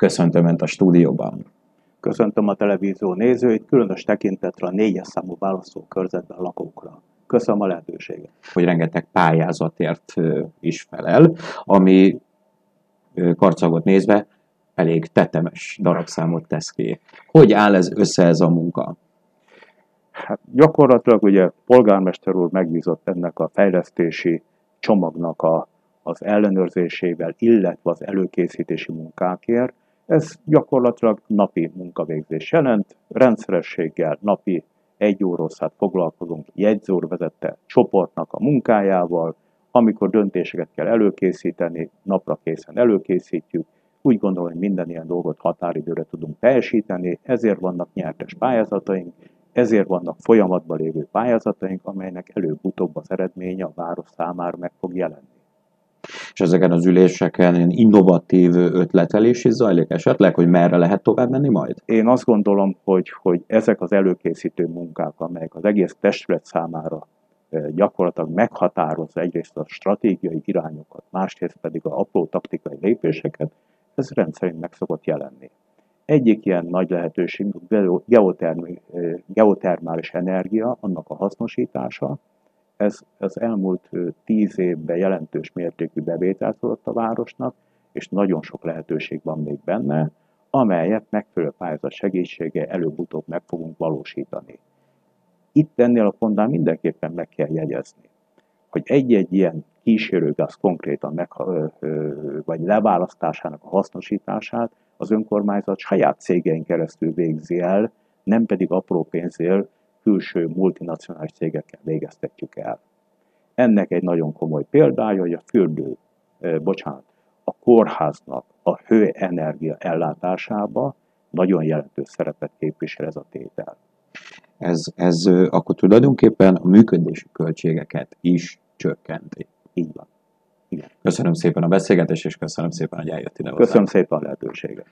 Köszöntöm Önt a stúdióban. Köszöntöm a televízió nézőit, különös tekintetre a négyes számú választókörzetben lakókra. Köszönöm a lehetőséget. Hogy rengeteg pályázatért is felel, ami karcagot nézve elég tetemes darabszámot tesz ki. Hogy áll ez össze ez a munka? Hát gyakorlatilag ugye polgármester úr megbízott ennek a fejlesztési csomagnak a, az ellenőrzésével, illetve az előkészítési munkákért. Ez gyakorlatilag napi munkavégzés jelent, rendszerességgel napi egy óroszát foglalkozunk jegyzőr vezette csoportnak a munkájával, amikor döntéseket kell előkészíteni, napra készen előkészítjük, úgy gondolom, hogy minden ilyen dolgot határidőre tudunk teljesíteni, ezért vannak nyertes pályázataink, ezért vannak folyamatban lévő pályázataink, amelynek előbb-utóbb az eredménye a város számára meg fog jelenni. És ezeken az üléseken ilyen innovatív ötletelés is zajlik esetleg, hogy merre lehet tovább menni majd? Én azt gondolom, hogy, hogy ezek az előkészítő munkák, amelyek az egész testület számára gyakorlatilag meghatározza egyrészt a stratégiai irányokat, másrészt pedig a apró taktikai lépéseket, ez rendszerint meg szokott jelenni. Egyik ilyen nagy lehetőség geotermi, geotermális energia, annak a hasznosítása. Ez az elmúlt tíz évben jelentős mértékű bevételt adott a városnak, és nagyon sok lehetőség van még benne, amelyet megfelelő pályázat segítsége előbb-utóbb meg fogunk valósítani. Itt ennél a pontnál mindenképpen meg kell jegyezni, hogy egy-egy ilyen kísérőgáz konkrétan meg, vagy leválasztásának a hasznosítását az önkormányzat saját cégein keresztül végzi el, nem pedig apró pénzért külső multinacionális cégekkel végeztetjük el. Ennek egy nagyon komoly példája, hogy a fürdő, bocsánat, a kórháznak a hőenergia ellátásába nagyon jelentős szerepet képvisel ez a tétel. Ez, ez akkor tulajdonképpen a működési költségeket is csökkenti. Így van. Igen. Köszönöm szépen a beszélgetést, és köszönöm szépen, hogy eljött ide Köszönöm szépen a lehetőséget.